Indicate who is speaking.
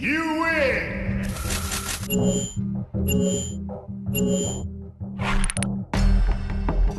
Speaker 1: You win!